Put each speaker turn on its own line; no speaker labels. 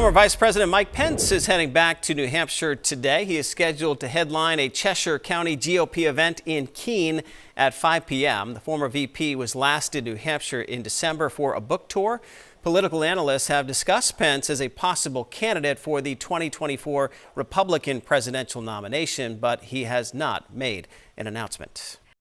Former Vice President Mike Pence is heading back to New Hampshire today. He is scheduled to headline a Cheshire County GOP event in Keene at 5 p.m. The former VP was last in New Hampshire in December for a book tour. Political analysts have discussed Pence as a possible candidate for the 2024 Republican presidential nomination, but he has not made an announcement.